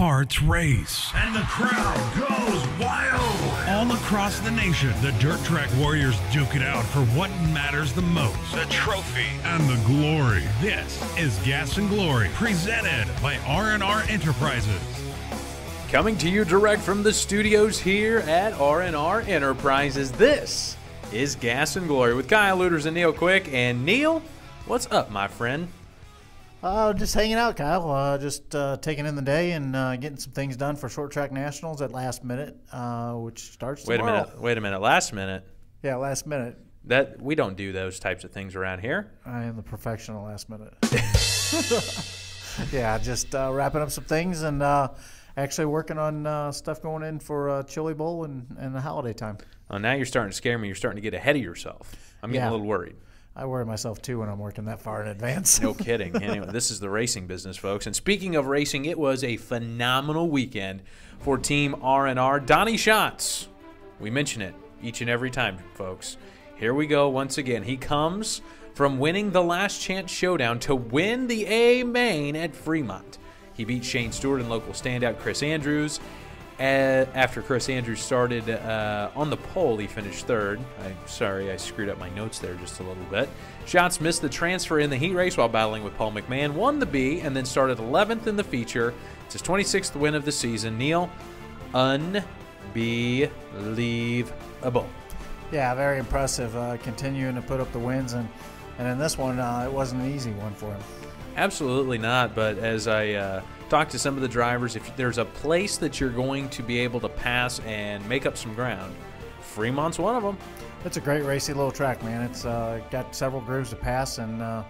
hearts race. And the crowd goes wild. All across the nation, the Dirt Track Warriors duke it out for what matters the most The trophy. and the glory. This is Gas and Glory, presented by R&R Enterprises. Coming to you direct from the studios here at R&R Enterprises. This is Gas and Glory with Kyle Looters and Neil Quick. And Neil, what's up, my friend? Uh, just hanging out, Kyle. Uh, just uh, taking in the day and uh, getting some things done for short track nationals at last minute, uh, which starts Wait a minute. Wait a minute. Last minute. Yeah, last minute. That we don't do those types of things around here. I am the professional last minute. yeah, just uh, wrapping up some things and uh, actually working on uh, stuff going in for uh, Chili Bowl and, and the holiday time. Oh, now you're starting to scare me. You're starting to get ahead of yourself. I'm getting Yeah. a little worried. I worry myself too when I'm working that far in advance. No kidding. Anyway, this is the racing business, folks. And speaking of racing, it was a phenomenal weekend for Team R&R. Donny Schatz, we mention it each and every time, folks. Here we go once again. He comes from winning the Last Chance Showdown to win the A main at Fremont. He beat Shane Stewart and local standout Chris Andrews. After Chris Andrews started uh, on the pole, he finished third. I'm sorry, I screwed up my notes there just a little bit. Schatz missed the transfer in the heat race while battling with Paul McMahon, won the B, and then started 11th in the feature. It's his 26th win of the season. Neil, unbelievable. yeah, very impressive. Uh, continuing to put up the wins and and in this one, uh, it wasn't an easy one for him. Absolutely not. But as I uh, talk to some of the drivers, if there's a place that you're going to be able to pass and make up some ground, Fremont's one of them. It's a great racy little track, man. It's uh, got several grooves to pass and uh,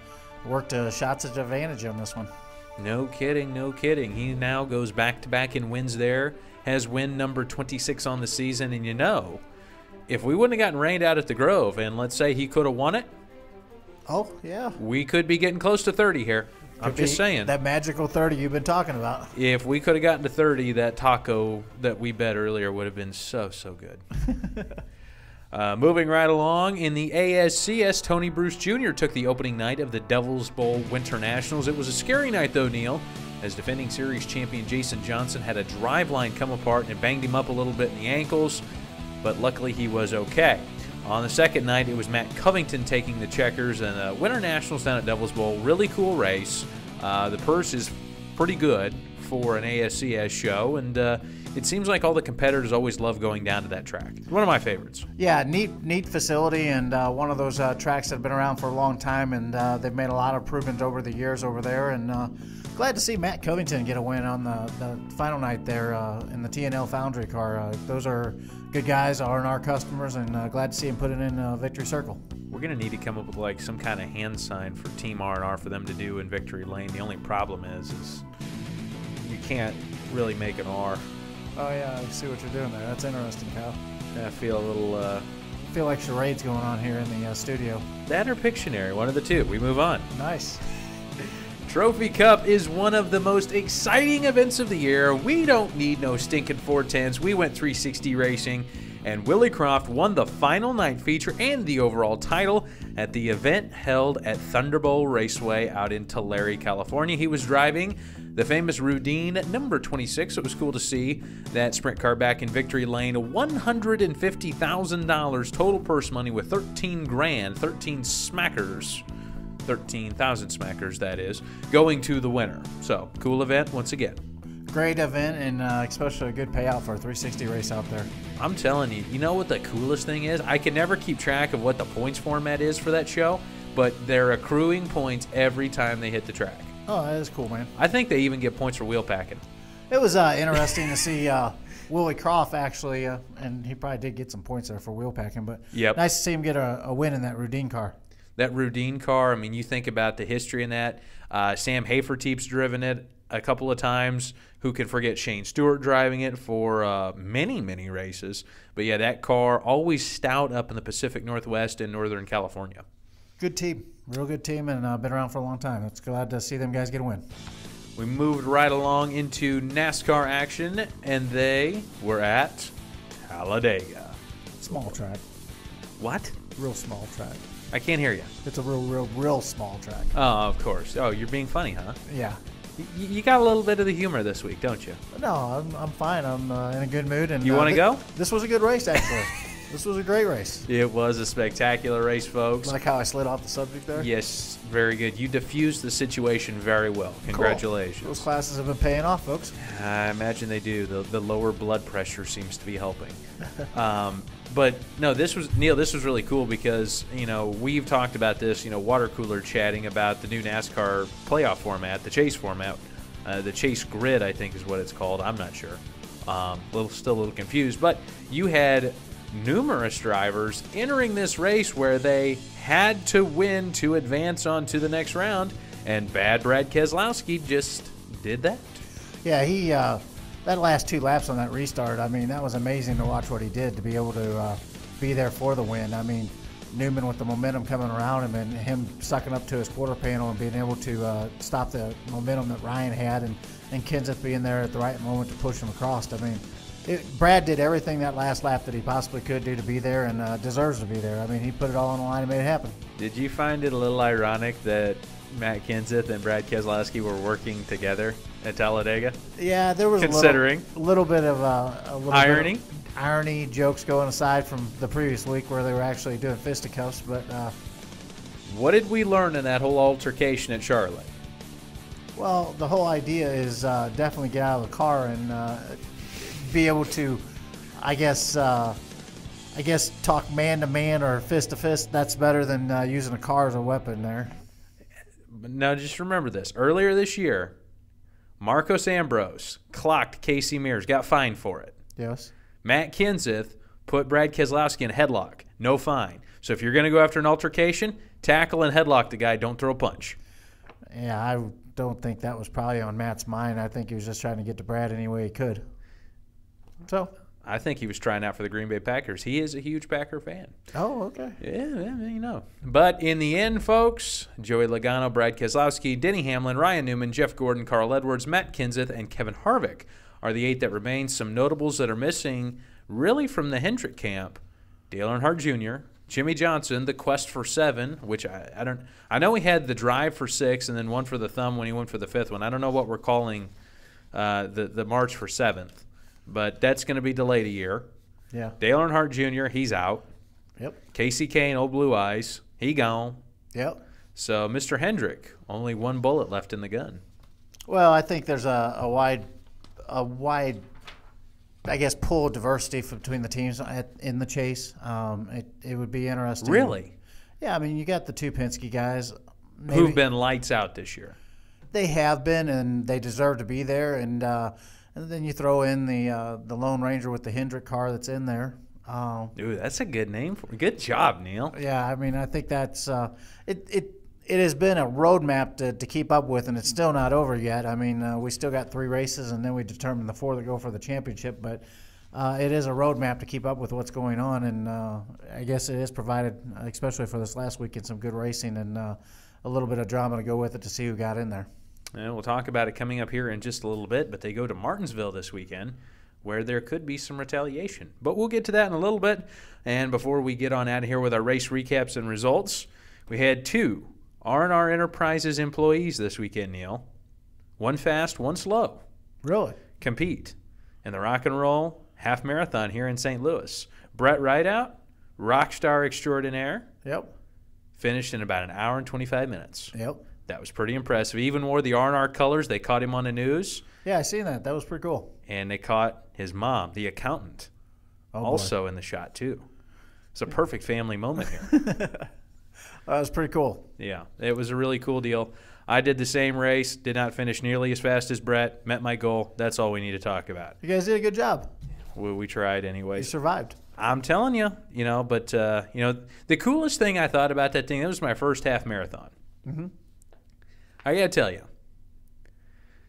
worked uh, shots at advantage on this one. No kidding, no kidding. He now goes back to back in wins there, has win number 26 on the season. And you know, if we wouldn't have gotten rained out at the Grove, and let's say he could have won it, Oh yeah, we could be getting close to 30 here. I'm just saying. that magical thirty you've been talking about. if we could have gotten to 30, that taco that we bet earlier would have been so, so good. uh, moving right along, in the ASCS, Tony Bruce Jr. took the opening night of the Devil's Bowl Winter Nationals. It was a scary night, though, Neil, as defending series champion Jason Johnson had a drive line come apart and it banged him up a little bit in the ankles, but luckily he was okay. On the second night, it was Matt Covington taking the checkers and uh, Winter Nationals down at Devil's Bowl. Really cool race. Uh, the purse is pretty good for an ASCS show, and uh, it seems like all the competitors always love going down to that track. One of my favorites. Yeah, neat, neat facility, and uh, one of those uh, tracks that have been around for a long time, and uh, they've made a lot of improvements over the years over there. And uh, glad to see Matt Covington get a win on the, the final night there in the TNL Foundry car. Those are good guys, are our customers, and uh, glad to see him put it in uh, victory circle. We're gonna need to come up with like some kind of hand sign for Team R&R for them to do in Victory Lane. The only problem is, is you can't really make an R. Oh yeah, I see what you're doing there. That's interesting, Kyle. I feel a little uh, I feel like charades going on here in the uh, studio. that or Pictionary, one of the two. We move on. Nice. Trophy Cup is one of the most exciting events of the year. We don't need no stinking 410s. We went 360 racing, and Willie Croft won the final night feature and the overall title at the event held at Thunderbowl Raceway out in Tulare, California. He was driving the famous Rudeen number 26. It was cool to see that sprint car back in victory lane. $150,000 total purse money with 13 grand, 13 smackers. 13,000 smackers, that is, going to the winner. So, cool event once again. Great event, and uh, especially a good payout for a 360 race out there. I'm telling you, you know what the coolest thing is? I can never keep track of what the points format is for that show, but they're accruing points every time they hit the track. Oh, that is cool, man. I think they even get points for wheel packing. It was uh, interesting to see uh, Willie Croft actually, uh, and he probably did get some points there for wheel packing, but Yep. nice to see him get a, a win in that Rudeen car. That Rudeen car, I mean, you think about the history in that. Uh, Sam Hafertepe's driven it a couple of times. Who can forget Shane Stewart driving it for uh, many, many races? But yeah, that car always stout up in the Pacific Northwest and Northern California. Good team, real good team, and uh, been around for a long time. It's glad to see them guys get a win. We moved right along into NASCAR action, and they were at Talladega. Small track, What? real small track. I can't hear you. It's a real, real, real small track. Oh, of course. Oh, you're being funny, huh? Yeah. You, you got a little bit of the humor this week, don't you? No, I'm, I'm fine. I'm uh, in a good mood. And You uh, wanna thi- go? This was a good race, actually. this was a great race. It was a spectacular race, folks. Like how I slid off the subject there. Yes, very good. You diffused the situation very well. Cool. Congratulations. Those classes have been paying off, folks. I imagine they do. The, the lower blood pressure seems to be helping. um, but no, this was Neil. This was really cool because you know we've talked about this. You know, water cooler chatting about the new NASCAR playoff format, the chase format, uh, the chase grid. I think is what it's called. I'm not sure. Um, little, still a little confused. But you had numerous drivers entering this race where they had to win to advance on to the next round, and bad Brad Keselowski just did that. Yeah, he uh, that last two laps on that restart. I mean, that was amazing to watch what he did to be able to uh, be there for the win. I mean, Newman with the momentum coming around him and him sucking up to his quarter panel and being able to uh, stop the momentum that Ryan had and and Kenseth being there at the right moment to push him across. I mean. It, Brad did everything that last lap that he possibly could do to be there and uh, deserves to be there. I mean, he put it all on the line and made it happen. Did you find it a little ironic that Matt Kenseth and Brad Keselowski were working together at Talladega? Yeah, there was Considering. a little, little bit of uh, a little Irony? bit of irony jokes going aside from the previous week where they were actually doing fisticuffs. But uh, What did we learn in that whole altercation at Charlotte? well, the whole idea is uh, definitely get out of the car and uh, be able to, I guess, uh, I guess talk man to man or fist to fist. That's better than uh, using a car as a weapon there. Now, just remember this. Earlier this year, Marcos Ambrose clocked Casey Mears, got fined for it. Yes. Matt Kenseth put Brad Keselowski in a headlock, no fine. So if you're going to go after an altercation, tackle and headlock the guy, don't throw a punch. Yeah, I don't think that was probably on Matt's mind. I think he was just trying to get to Brad any way he could. So. I think he was trying out for the Green Bay Packers. He is a huge Packer fan. Oh, okay. Yeah, yeah, you know. But in the end, folks, Joey Logano, Brad Keselowski, Denny Hamlin, Ryan Newman, Jeff Gordon, Carl Edwards, Matt Kenseth, and Kevin Harvick are the eight that remain. Some notables that are missing, really, from the Hendrick camp: Dale Earnhardt Jr., Jimmie Johnson, the quest for seven, which I, I don't. I know he had the drive for six, and then one for the thumb when he went for the fifth one. I don't know what we're calling uh, the the march for seventh, but that's going to be delayed a year. Yeah. Dale Earnhardt Jr. He's out. Yep. Kasey Kahne, old blue eyes, he gone. Yep. So Mr. Hendrick, only one bullet left in the gun. Well, I think there's a, a wide, a wide, I guess, pool of diversity between the teams at, in the chase. Um, it, it would be interesting. Really? Yeah, I mean, you got the two Penske guys. Maybe Who've been lights out this year? They have been, and they deserve to be there. And uh, and then you throw in the uh, the Lone Ranger with the Hendrick car that's in there. Um, Ooh, that's a good name for. Good job, Neil. Yeah, I mean, I think that's uh, it. It it has been a roadmap to, to keep up with, and it's still not over yet. I mean, uh, we still got three races, and then we determine the four that go for the championship. But uh, it is a roadmap to keep up with what's going on, and uh, I guess it is provided, especially for this last weekend, some good racing and uh, a little bit of drama to go with it to see who got in there. And we'll talk about it coming up here in just a little bit. But they go to Martinsville this weekend, where there could be some retaliation. But we'll get to that in a little bit. And before we get on out of here with our race recaps and results, we had two R&R Enterprises employees this weekend, Neil. One fast, one slow. Really? compete in the rock and roll half marathon here in St. Louis. Brett Rideout, rock star extraordinaire, Yep. finished in about an hour and 25 minutes. Yep. That was pretty impressive. He even wore the R&R colors. They caught him on the news, Yeah, I seen that. That was pretty cool. and they caught his mom, the accountant, Oh, boy. also in the shot too. It's a perfect family moment here. that was pretty cool. yeah, it was a really cool deal. I did the same race, did not finish nearly as fast as Brett, met my goal. That's all we need to talk about. You guys did a good job. We, we tried anyway. You survived. I'm telling you, you know, but uh, you know, the coolest thing I thought about that thing. That was my first half marathon. Mm-hmm. I gotta tell you,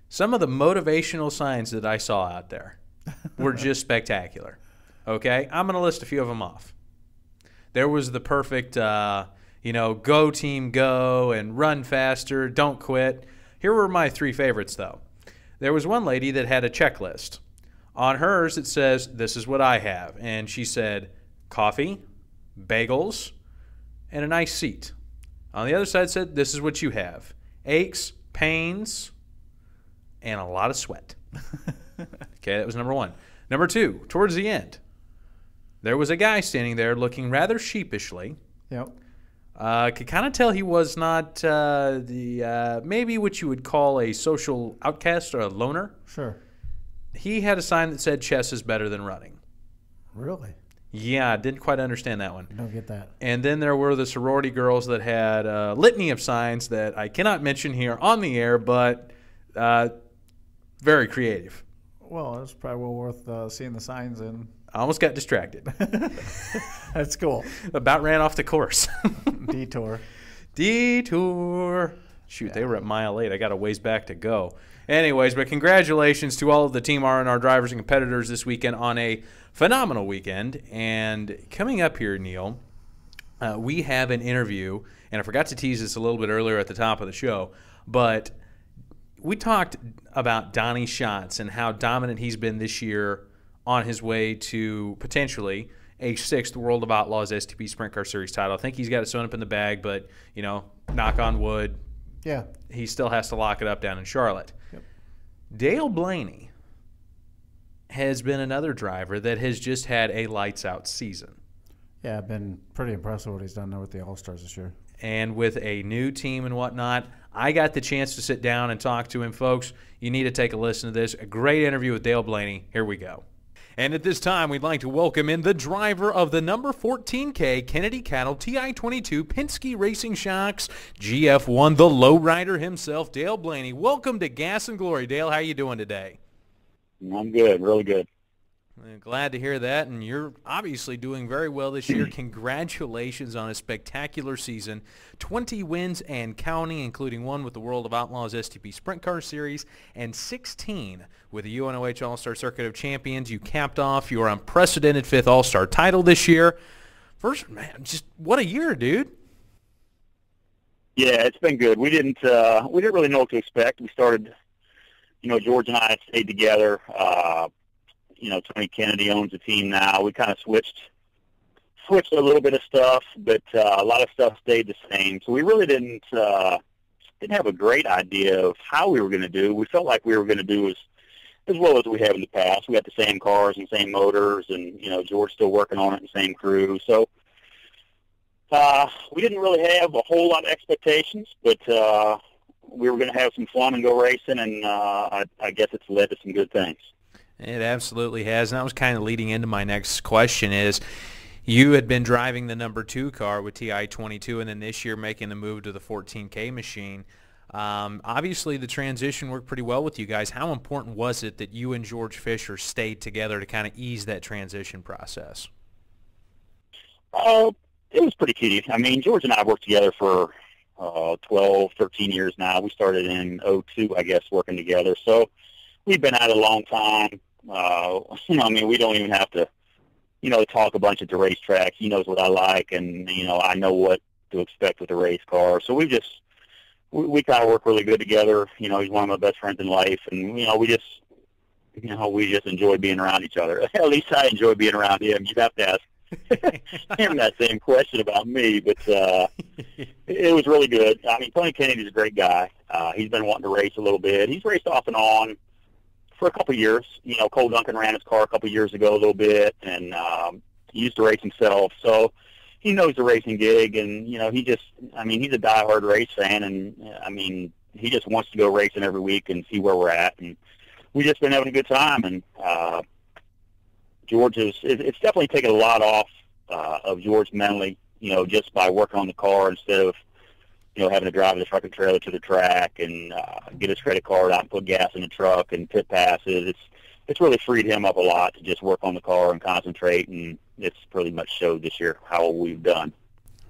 some of the motivational signs that I saw out there were just spectacular. Okay, I'm gonna list a few of them off. There was the perfect, uh, you know, go team go and run faster, don't quit. Here were my three favorites though. There was one lady that had a checklist. On hers, it says, This is what I have. And she said, Coffee, bagels, and a nice seat. On the other side, it said, This is what you have aches, pains, and a lot of sweat. okay, that was number one. Number two, towards the end, there was a guy standing there looking rather sheepishly. Yep. Uh, could kind of tell he was not uh, the uh, maybe what you would call a social outcast or a loner. Sure. He had a sign that said chess is better than running. Really? Yeah, I didn't quite understand that one. Don't get that. And then there were the sorority girls that had a litany of signs that I cannot mention here on the air, but uh, very creative. Well, it's probably well worth uh, seeing the signs in. I almost got distracted. That's cool. About ran off the course. Detour. Detour. Shoot, they were at mile eight. I got a ways back to go. Anyways, but congratulations to all of the Team R&R drivers and competitors this weekend on a phenomenal weekend. And coming up here, Neil, uh, we have an interview, and I forgot to tease this a little bit earlier at the top of the show, but we talked about Donny Schatz and how dominant he's been this year on his way to potentially a sixth World of Outlaws STP Sprint Car Series title. I think he's got it sewn up in the bag, but you know, knock on wood, Yeah. he still has to lock it up down in Charlotte. Yep. Dale Blaney has been another driver that has just had a lights out season. Yeah, I've been pretty impressed with what he's done there with the All Stars this year. and with a new team and whatnot. I got the chance to sit down and talk to him, folks. You need to take a listen to this. A great interview with Dale Blaney. Here we go. And at this time, we'd like to welcome in the driver of the number 14K Kennedy Cattle TI-22 Penske Racing Shocks GF1, the lowrider himself, Dale Blaney. Welcome to Gas and Glory. Dale, how are you doing today? I'm good, really good. Uh, Glad to hear that, and you're obviously doing very well this year. Congratulations on a spectacular season. 20 wins and counting, including one with the World of Outlaws STP Sprint Car Series, and 16 with the UNOH All-Star Circuit of Champions. You capped off your unprecedented fifth All-Star title this year. First, man, just what a year, dude. Yeah, it's been good. We didn't uh, we didn't really know what to expect. We started, you know, George and I stayed together. Uh, you know, Tony Kennedy owns the team now. We kind of switched switched a little bit of stuff, but uh, a lot of stuff stayed the same. So we really didn't uh, didn't have a great idea of how we were going to do. We felt like we were going to do as as well as we have in the past. We got the same cars and same motors, and you know, George still working on it, and same crew. So uh, we didn't really have a whole lot of expectations, but uh, we were going to have some fun and go racing, and uh, I, I guess it's led to some good things. It absolutely has. And that was kind of leading into my next question is you had been driving the number two car with TI-22 and then this year making the move to the 14K machine. Um, obviously, the transition worked pretty well with you guys. How important was it that you and George Fisher stayed together to kind of ease that transition process? Uh, it was pretty key. I mean, George and I worked together for uh, 12, 13 years now. We started in '02, I guess, working together. So we've been at it a long time. Uh, you know, I mean, we don't even have to, you know, talk a bunch at the racetrack. He knows what I like, and you know, I know what to expect with a race car. So we just we, we kind of work really good together. You know, he's one of my best friends in life, and you know, we just you know, we just enjoy being around each other. At least I enjoy being around him. You'd have to ask him that same question about me, but uh, it was really good. I mean, Tony Kennedy's a great guy. Uh, he's been wanting to race a little bit. He's raced off and on for a couple of years. You know, Cole Duncan ran his car a couple of years ago a little bit, and um, used to race himself. So he knows the racing gig, and you know, he just, I mean, he's a diehard race fan, and I mean, he just wants to go racing every week and see where we're at, and we've just been having a good time, and uh, George is, it, it's definitely taken a lot off uh, of George mentally, you know, just by working on the car instead of, you know, having to drive the truck and trailer to the track and uh, get his credit card out and put gas in the truck and pit passes. It's it's really freed him up a lot to just work on the car and concentrate, and it's pretty much showed this year how we've done.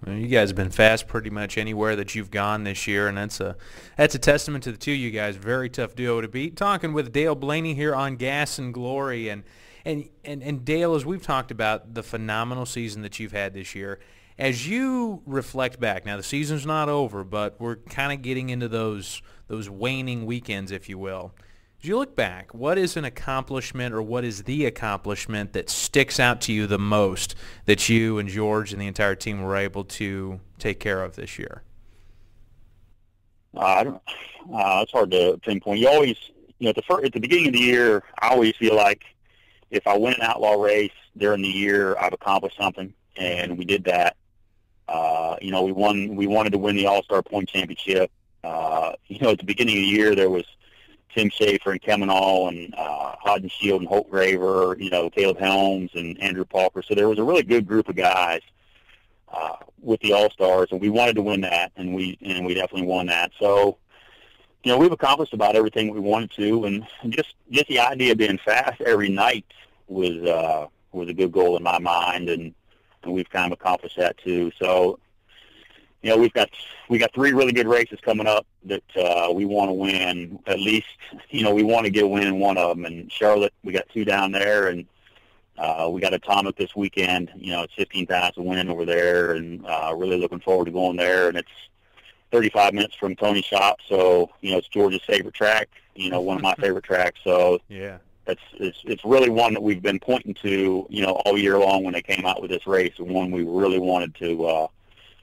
Well, you guys have been fast pretty much anywhere that you've gone this year, and that's a that's a testament to the two of you guys. Very tough duo to beat. Talking with Dale Blaney here on Gas and Glory, and and and and Dale, as we've talked about the phenomenal season that you've had this year, as you reflect back, now the season's not over, but we're kind of getting into those those waning weekends, if you will. As you look back, what is an accomplishment or what is the accomplishment that sticks out to you the most that you and George and the entire team were able to take care of this year? Uh, I don't, uh, it's hard to pinpoint. You always, you know, at the first, at the beginning of the year, I always feel like if I win an outlaw race during the year, I've accomplished something, and we did that. Uh, you know, we won. We wanted to win the All Star Point Championship. Uh, you know, at the beginning of the year, there was Tim Shaffer and Kemenah and uh, Hodden Shield and Holt Graver, you know, Caleb Helms and Andrew Palker. So there was a really good group of guys uh, with the All Stars, and we wanted to win that, and we and we definitely won that. So, you know, we've accomplished about everything we wanted to, and just just the idea of being fast every night was uh, was a good goal in my mind, and and we've kind of accomplished that too. So, you know, we've got we got three really good races coming up that uh, we want to win. At least, you know, we want to get a win in one of them. And Charlotte, we got two down there, and uh, we got Atomic this weekend. You know, it's 15,000 win over there, and uh, really looking forward to going there. And it's 35 minutes from Tony's shop, so you know it's Georgia's favorite track. You know, one of my favorite tracks. So Yeah. That's it's it's really one that we've been pointing to, you know, all year long when they came out with this race, and one we really wanted to uh,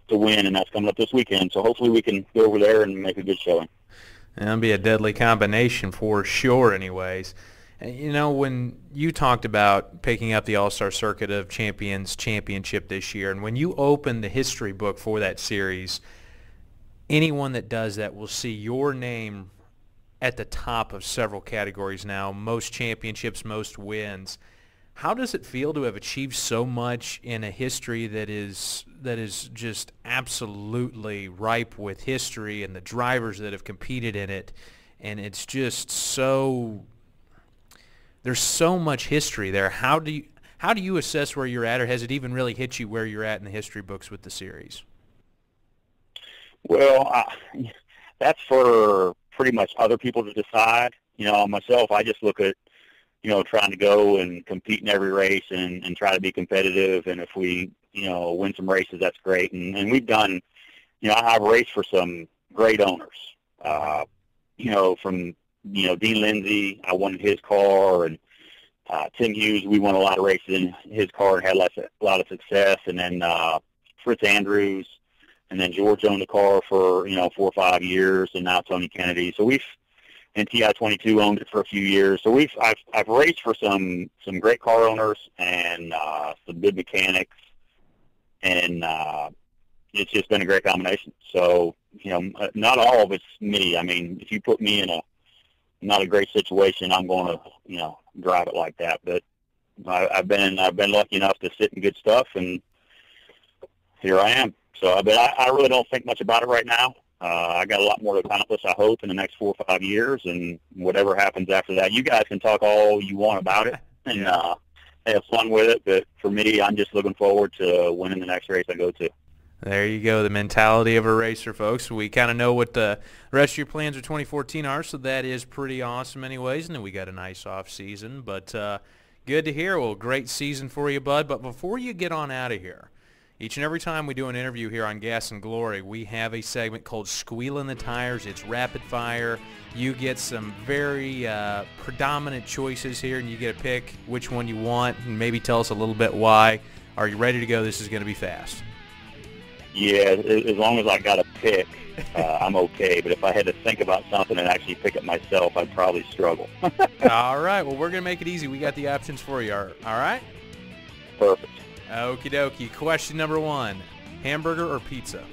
to win, and that's coming up this weekend. So hopefully we can go over there and make a good showing. That'll be a deadly combination for sure, anyways. And, You know, when you talked about picking up the All-Star Circuit of Champions Championship this year, and when you open the history book for that series, anyone that does that will see your name at the top of several categories now, most championships, most wins. How does it feel to have achieved so much in a history that is that is just absolutely ripe with history and the drivers that have competed in it and it's just so there's so much history there. How do you how do you assess where you're at or has it even really hit you where you're at in the history books with the series? Well, that's for pretty much other people to decide. You know, myself, I just look at, you know, trying to go and compete in every race and, and try to be competitive. And if we, you know, win some races, that's great. And, and we've done, you know, I've raced for some great owners. Uh, you know, from, you know, Dean Lindsay, I won his car, and uh, Tim Hughes, we won a lot of races in his car and had a lot of success. And then uh, Fritz Andrews, and then George owned the car for you know four or five years, and now Tony Kennedy. So we've and TI twenty two owned it for a few years. So we've I've I've raced for some some great car owners and uh, some good mechanics, and uh, it's just been a great combination. So you know, not all of it's me. I mean, if you put me in a not a great situation, I'm going to you know drive it like that. But I, I've been I've been lucky enough to sit in good stuff, and here I am. So, but I, I really don't think much about it right now. Uh, I got a lot more to accomplish, I hope, in the next four or five years, and whatever happens after that, you guys can talk all you want about it and Yeah. uh, have fun with it. But for me, I'm just looking forward to winning the next race I go to. There you go, the mentality of a racer, folks. We kind of know what the rest of your plans for 2014 are, so that is pretty awesome anyways. And then we got a nice off season, but uh, good to hear. Well, great season for you, bud. But before you get on out of here, each and every time we do an interview here on Gas and Glory, we have a segment called Squealing the Tires. It's rapid fire. You get some very uh, predominant choices here, and you get to pick which one you want, and maybe tell us a little bit why. Are you ready to go? This is going to be fast. Yeah, as long as I got a pick, uh, I'm okay. But if I had to think about something and actually pick it myself, I'd probably struggle. All right. Well, we're going to make it easy. We got the options for you. All right? Perfect. Okie dokie. Question number one. Hamburger or pizza?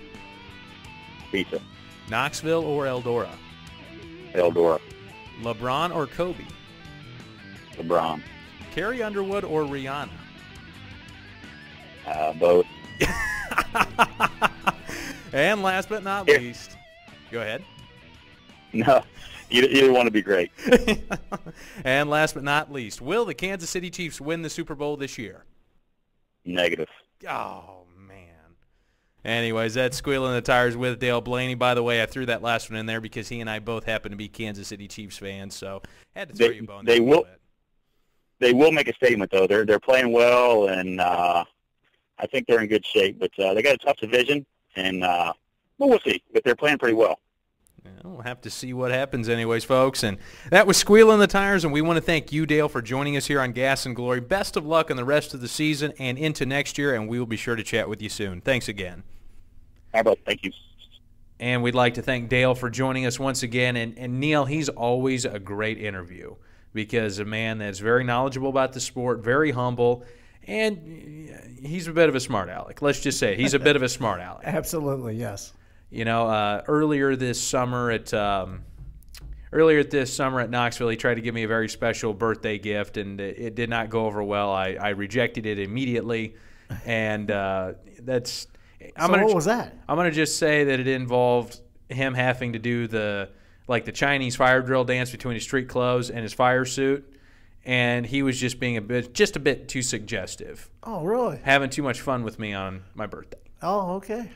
Pizza. Knoxville or Eldora? Eldora. LeBron or Kobe? LeBron. Carrie Underwood or Rihanna? Uh, both. and last but not Here. least, go ahead. No, either, either one would be great. and last but not least, will the Kansas City Chiefs win the Super Bowl this year? Negative. Oh man. Anyways, that's squealing the tires with Dale Blaney. By the way, I threw that last one in there because he and I both happen to be Kansas City Chiefs fans, so had to throw They- you a bone. they there a little will- They will make a statement though. They're they're playing well, and uh, I think they're in good shape. But uh, they got a tough division, and uh, well, we'll see. But they're playing pretty well. Yeah, we'll have to see what happens anyways, folks. And that was Squealing the Tires, and we want to thank you, Dale, for joining us here on Gas and Glory. Best of luck in the rest of the season and into next year, and we will be sure to chat with you soon. Thanks again. How about thank you. And we'd like to thank Dale for joining us once again. And, and Neil, he's always a great interview because a man that's very knowledgeable about the sport, very humble, and he's a bit of a smart aleck. Let's just say he's a bit of a smart aleck. Absolutely, yes. You know, uh, earlier this summer at um, earlier this summer at Knoxville, he tried to give me a very special birthday gift, and it, it did not go over well. I, I rejected it immediately, and uh, that's. I'm so gonna, what was that? I'm gonna just say that it involved him having to do the like the Chinese fire drill dance between his street clothes and his fire suit, and he was just being a bit just a bit too suggestive, Oh, really? having too much fun with me on my birthday. Oh, okay.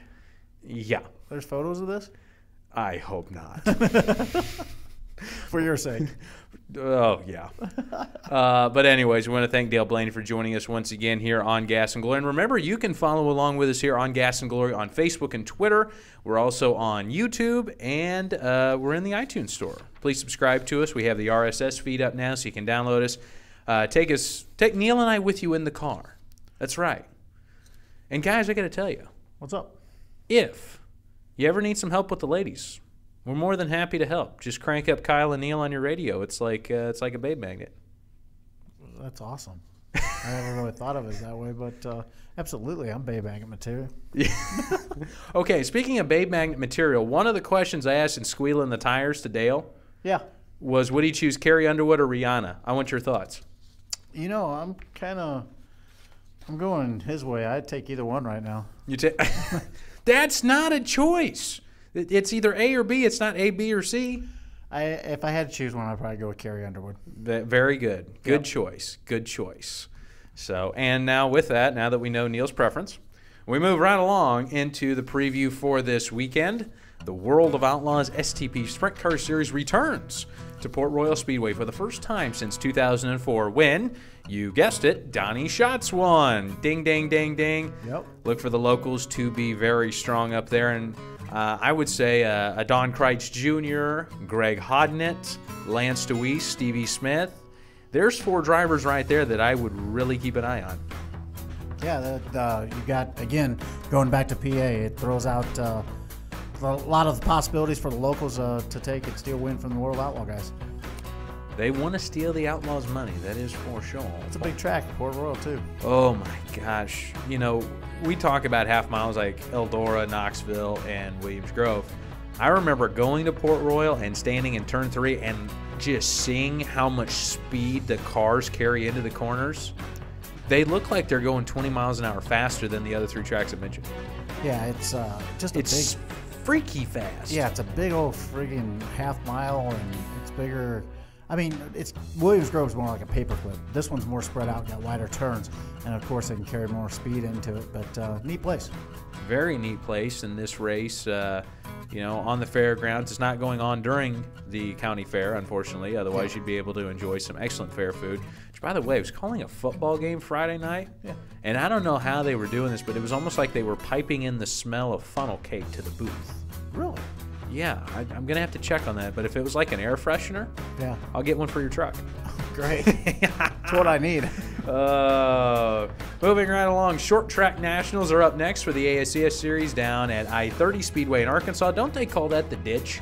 Yeah, There's photos of this I hope not. for your sake. Oh yeah. Uh, but anyways, we want to thank Dale Blaney for joining us once again here on Gas and Glory. And remember, you can follow along with us here on Gas and Glory on Facebook and Twitter. We're also on YouTube and uh, we're in the iTunes store. Please subscribe to us. We have the RSS feed up now, so you can download us. Uh, take us, take Neil and I with you in the car. That's right. And guys, I got to tell you, What's up? if you ever need some help with the ladies, we're more than happy to help. Just crank up Kyle and Neil on your radio. It's like uh, it's like a babe magnet. That's awesome. I never really thought of it that way, but uh, absolutely, I'm babe Magnet material. Okay, speaking of babe magnet material, one of the questions I asked in Squealing the Tires to Dale Yeah. was would he choose Carrie Underwood or Rihanna? I want your thoughts. You know, I'm kind of, I'm going his way. I'd take either one right now. You ta- That's not a choice. It's either A or B. It's not A, B, or C. I if I had to choose one, I'd probably go with Carrie Underwood. Very good. Good Yep. choice. Good choice. So, and now with that, now that we know Neil's preference, we move right along into the preview for this weekend. The World of Outlaws STP Sprint Car Series returns to Port Royal Speedway for the first time since 2004 when, you guessed it, Donny Schatz won. Ding, ding, ding, ding. Yep. Look for the locals to be very strong up there. And uh, I would say uh, a Don Kreitz Jr., Greg Hodnett, Lance Dewease, Stevie Smith. There's four drivers right there that I would really keep an eye on. Yeah, that, uh, you got again going back to PA. It throws out uh, a lot of the possibilities for the locals uh, to take and steal win from the World Outlaw guys. They want to steal the Outlaws' money. That is for sure. It's a big track, Port Royal too. Oh my gosh. You know, we talk about half miles like Eldora, Knoxville, and Williams Grove. I remember going to Port Royal and standing in turn three and just seeing how much speed the cars carry into the corners. They look like they're going 20 miles an hour faster than the other three tracks I mentioned. Yeah, it's uh, just a It's big. freaky fast. Yeah, it's a big old friggin' half mile, and it's bigger. I mean, it's Williams Grove's more like a paperclip. This one's more spread out, got wider turns, and of course they can carry more speed into it. But uh, neat place. very neat place in this race. Uh, you know, on the fairgrounds. It's not going on during the county fair, unfortunately. Otherwise, you'd be able to enjoy some excellent fair food. Which, by the way, I was calling a football game Friday night. Yeah. And I don't know how they were doing this, but it was almost like they were piping in the smell of funnel cake to the booth. Really? Yeah, I, I'm gonna have to check on that. But if it was like an air freshener, Yeah. I'll get one for your truck. Great. That's what I need. Uh, moving right along, short track nationals are up next for the ASCS series down at I 30 Speedway in Arkansas. Don't they call that the ditch?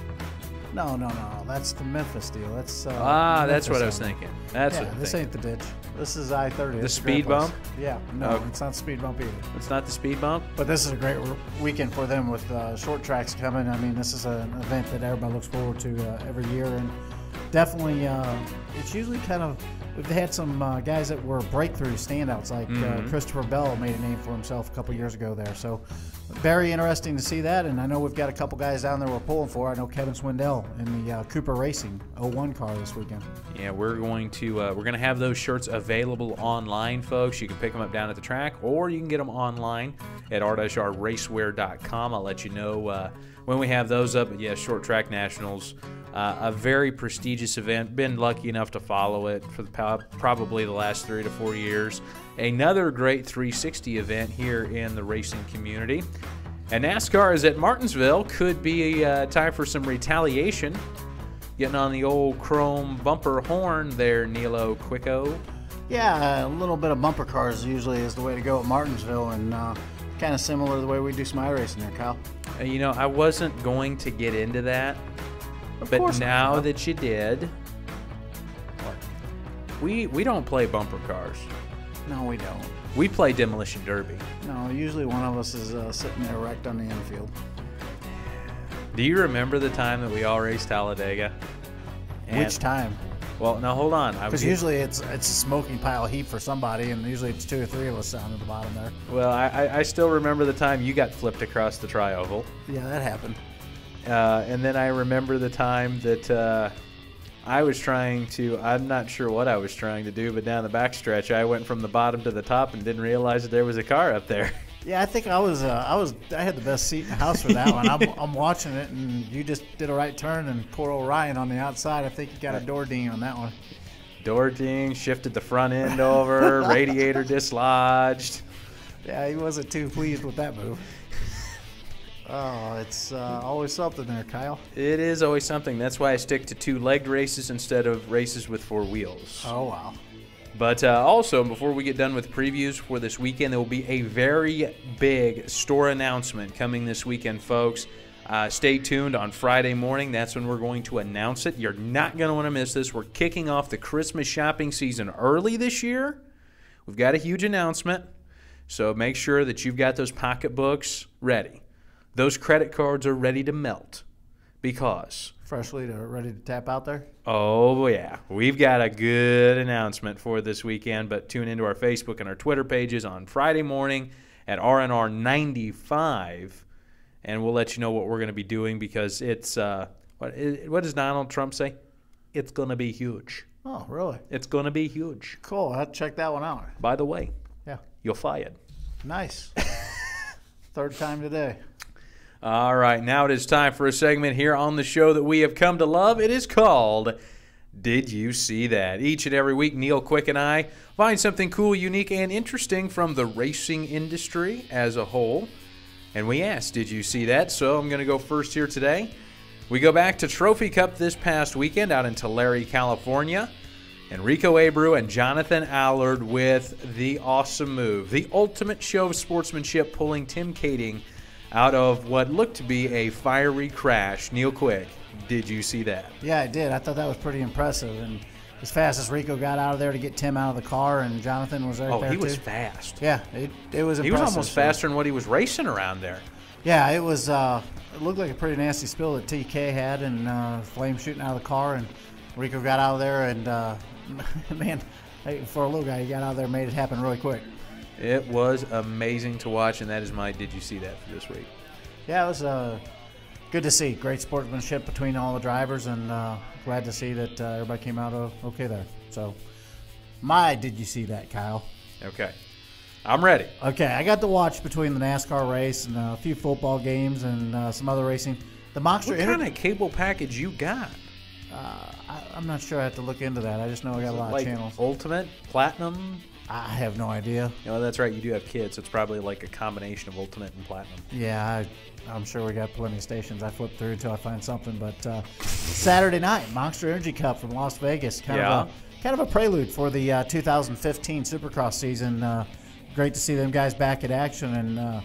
No, no, no. That's the Memphis deal. That's uh, Ah, that's what I was thinking. That's yeah, what this thinking. ain't the ditch. This is I thirty. The speed bump? Yeah, no, Okay. it's not the speed bump either. It's not the speed bump. But this is a great weekend for them with uh, short tracks coming. I mean, this is an event that everybody looks forward to uh, every year, and definitely, uh, it's usually kind of. We've had some uh, guys that were breakthrough standouts, like uh, Christopher Bell made a name for himself a couple years ago there. So, very interesting to see that. And I know we've got a couple guys down there we're pulling for. I know Kevin Swindell in the uh, Cooper Racing 01 car this weekend. Yeah, we're going to uh, we're going to have those shirts available online, folks. You can pick them up down at the track, or you can get them online at r-raceware.com. I'll let you know uh, when we have those up. But yeah, short track nationals, uh, a very prestigious event. Been lucky enough to follow it for the, probably the last three to four years. Another great 360 event here in the racing community. And NASCAR is at Martinsville. Could be uh, time for some retaliation. Getting on the old chrome bumper horn there, Nilo Quicko. Yeah, a little bit of bumper cars usually is the way to go at Martinsville, and uh, kind of similar to the way we do some racing there, Kyle. Uh, You know, I wasn't going to get into that, Of but not, now that you did, we we don't play bumper cars. No, we don't. We play demolition derby. No, usually one of us is uh, sitting there wrecked on the infield. Do you remember the time that we all raced Talladega? And- Which time? Well, now hold on. I Because was usually it's it's a smoking pile of heat for somebody, and usually it's two or three of us down at the bottom there. well, I, I- I still remember the time you got flipped across the trioval. Yeah, that happened. Uh, and then I remember the time that uh, I was trying to, I'm not sure what I was trying to do, but down the backstretch, I went from the bottom to the top and didn't realize that there was a car up there. Yeah, I think I was uh, I was I had the best seat in the house for that one. I'm, I'm watching it, and you just did a right turn, and poor old Ryan on the outside. I think he got a door ding on that one. Door ding, shifted the front end over, radiator dislodged. Yeah, he wasn't too pleased with that move. Oh, it's uh, always something there, Kyle. It is always something. That's why I stick to two legged races instead of races with four wheels. Oh wow. But uh, also, before we get done with previews for this weekend, there will be a very big store announcement coming this weekend, folks. Uh, stay tuned on Friday morning. That's when we're going to announce it. You're not going to want to miss this. We're kicking off the Christmas shopping season early this year. We've got a huge announcement. So make sure that you've got those pocketbooks ready. Those credit cards are ready to melt because Freshly to, ready to tap out there. Oh, yeah. We've got a good announcement for this weekend, but tune into our Facebook and our Twitter pages on Friday morning at RNR 95, and we'll let you know what we're going to be doing because it's, uh, what, what does Donald Trump say? It's going to be huge. Oh, really? It's going to be huge. Cool. I'll check that one out. By the way, Yeah. you're fired. Nice. Third time today. All right, now it is time for a segment here on the show that we have come to love. It is called Did You See That? Each and every week, Neil Quick and I find something cool, unique, and interesting from the racing industry as a whole. And we ask, Did you see that? So I'm going to go first here today. We go back to Trophy Cup this past weekend out in Tulare, California. Enrico Abreu and Jonathan Allard with the awesome move, the ultimate show of sportsmanship, pulling Tim Kaeding out of what looked to be a fiery crash. Neil Quick, did you see that? Yeah, I did. I thought that was pretty impressive. And as fast as Rico got out of there to get Tim out of the car, and Jonathan was right Oh, there he too. was fast. Yeah, it, it was. He was almost faster than what he was racing around there. Yeah, it was. Uh, it looked like a pretty nasty spill that TK had, and uh, flame shooting out of the car, and Rico got out of there, and uh, man, for a little guy, he got out of there, and made it happen really quick. It was amazing to watch, and that is my did you see that for this week? Yeah, it was uh, good to see. Great sportsmanship between all the drivers, and uh, glad to see that uh, everybody came out okay there. So, my did you see that, Kyle? Okay. I'm ready. Okay, I got to watch between the NASCAR race and uh, a few football games and uh, some other racing. The Monster What kind of cable package you got? I, I'm not sure. I have to look into that. I just know I got a lot Like of channels. Ultimate, Platinum? I have no idea. You know, that's right. You do have kids. So it's probably like a combination of Ultimate and Platinum. Yeah, I, I'm sure we got plenty of stations. I flip through until I find something. But uh, Saturday night, Monster Energy Cup from Las Vegas. Kind Yeah. of a kind of a prelude for the uh, 2015 Supercross season. Uh, great to see them guys back in action and uh,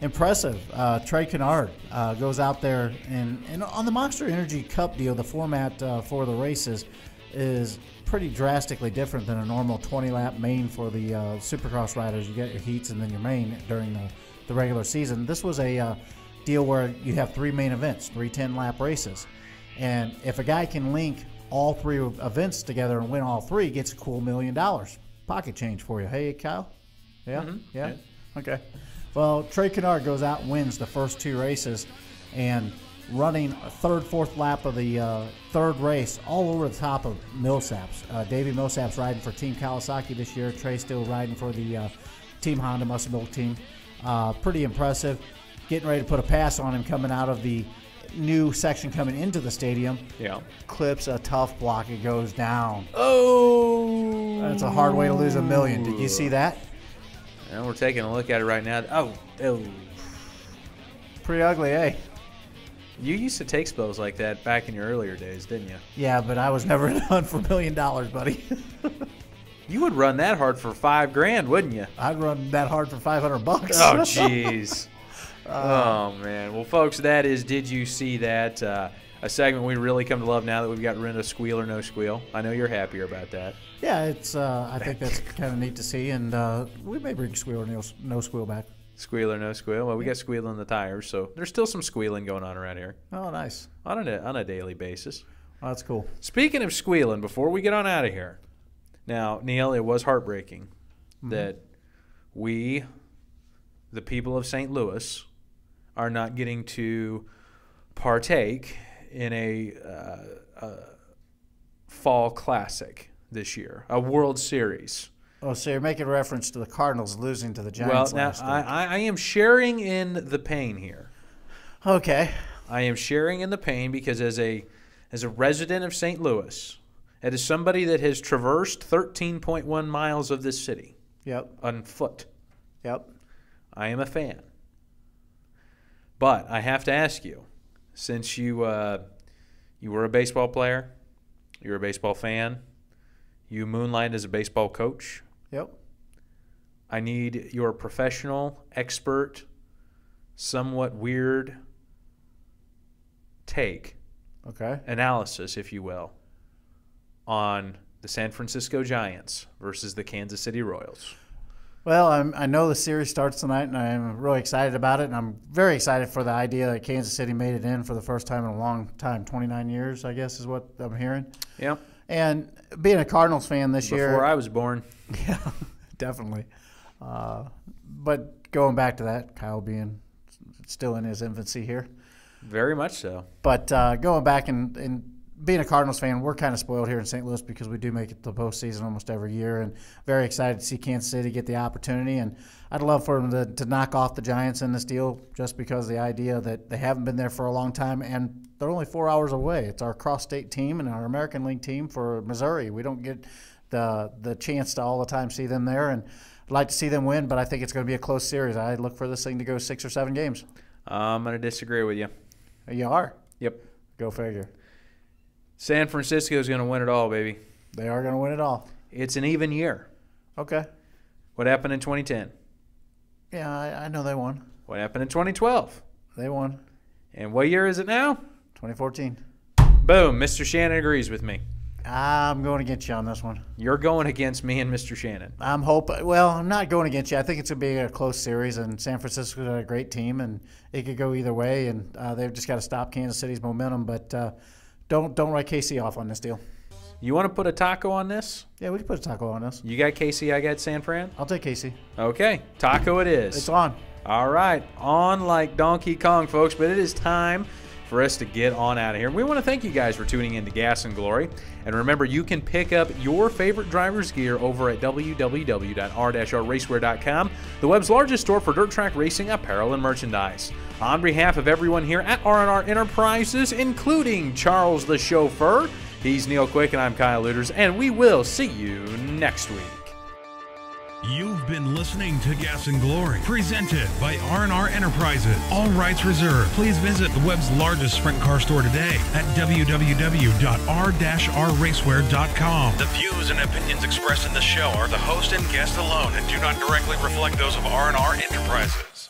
impressive. Uh, Trey Canard uh, goes out there and, and on the Monster Energy Cup deal, the format uh, for the races is pretty drastically different than a normal 20 lap main for the uh, Supercross riders. You get your heats and then your main during the, the regular season. This was a uh, deal where you have three main events, three 10 lap races. And if a guy can link all three events together and win all three, gets a cool million dollars. Pocket change for you. Hey, Kyle? Yeah? Yeah? Okay. Well, Trey Canard goes out and wins the first two races and running a third, fourth lap of the uh, third race all over the top of Millsaps. Uh, Davi Millsaps riding for Team Kawasaki this year. Trey still riding for the uh, Team Honda Muscle Milk team. Uh, pretty impressive. Getting ready to put a pass on him coming out of the new section coming into the stadium. Yeah. Clips a tough block. It goes down. Oh. That's a hard way to lose a million. Did you see that? And we're taking a look at it right now. Oh, oh. Pretty ugly, eh? You used to take spells like that back in your earlier days, didn't you? Yeah, but I was never in a hunt for a million dollars, buddy. You would run that hard for five grand, wouldn't you? I'd run that hard for 500 bucks. Oh, jeez. oh, man. Well, folks, that is Did You See That? Uh, a segment we really come to love now that we've got rid of Squeal or No Squeal. I know you're happier about that. yeah, it's. Uh, I think that's kind of neat to see, and uh, we may bring Squeal or no, no Squeal back. Squeal or No Squeal? Well, we got squeal in the tires, so there's still some squealing going on around here Oh, nice. on a, on a daily basis. Oh, that's cool. Speaking of squealing, before we get on out of here, now Neil, it was heartbreaking that we, the people of St. Louis, are not getting to partake in a, uh, a fall classic this year, a World Series. Oh, so you're making reference to the Cardinals losing to the Giants well, now I. I, I am sharing in the pain here. Okay. I am sharing in the pain because as a as a resident of St. Louis, and as somebody that has traversed 13.1 miles of this city Yep. on foot, Yep. I am a fan. But I have to ask you, since you uh, you were a baseball player, you're a baseball fan, you moonlight as a baseball coach. Yep. I need your professional, expert, somewhat weird take Okay. analysis, if you will, on the San Francisco Giants versus the Kansas City Royals. Well, I'm, I know the series starts tonight, and I'm really excited about it. And I'm very excited for the idea that Kansas City made it in for the first time in a long time 29 years, I guess, is what I'm hearing. Yep. And being a Cardinals fan this year. Before I was born. Yeah, definitely. Uh, but going back to that, Kyle being still in his infancy here. Very much so. But uh, going back and, and being a Cardinals fan, we're kind of spoiled here in St. Louis because we do make it to the postseason almost every year, and very excited to see Kansas City get the opportunity. And I'd love for them to, to knock off the Giants in this deal, just because the idea that they haven't been there for a long time, and they're only four hours away. It's our cross-state team and our American League team for Missouri. We don't get the the chance to all the time see them there, and I'd like to see them win, but I think it's going to be a close series. I look for this thing to go six or seven games. I'm going to disagree with you. You are. Yep. Go figure. San Francisco is going to win it all, baby. They are going to win it all. It's an even year. Okay. What happened in 2010? Yeah, I, I know they won. What happened in 2012? They won. And what year is it now? 2014. Boom. Mr. Shannon agrees with me. I'm going against you on this one. You're going against me and Mr. Shannon. I'm hoping. Well, I'm not going against you. I think it's going to be a close series, and San Francisco's a great team, and it could go either way. And uh, they've just got to stop Kansas City's momentum. But uh, don't don't write KC off on this deal. You want to put a taco on this? Yeah, we can put a taco on this. You got KC, I got San Fran? I'll take KC. Okay, taco it is. It's on. All right, on like Donkey Kong, folks, but it is time for us to get on out of here. We want to thank you guys for tuning in to Gas and Glory. And remember, you can pick up your favorite driver's gear over at www.r-rracewear.com, the web's largest store for dirt track racing apparel and merchandise. On behalf of everyone here at R&R Enterprises, including Charles the chauffeur, he's Neil Quick and I'm Kyle Luders, and we will see you next week. You've been listening to Gas and Glory, presented by R&R Enterprises. All rights reserved. Please visit the web's largest sprint car store today at www.r-rracewear.com. The views and opinions expressed in the show are the host and guest alone and do not directly reflect those of R&R Enterprises.